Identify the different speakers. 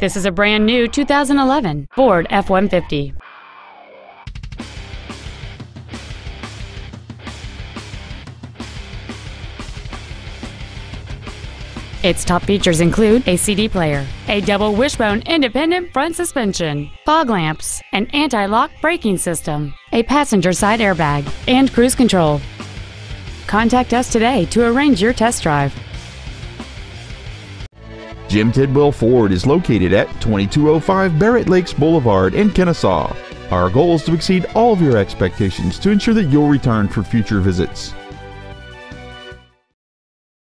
Speaker 1: This is a brand new 2011 Ford F-150. Its top features include a CD player, a double wishbone independent front suspension, fog lamps, an anti-lock braking system, a passenger side airbag, and cruise control. Contact us today to arrange your test drive.
Speaker 2: Jim Tidwell Ford is located at 2205 Barrett Lakes Boulevard in Kennesaw. Our goal is to exceed all of your expectations to ensure that you'll return for future visits.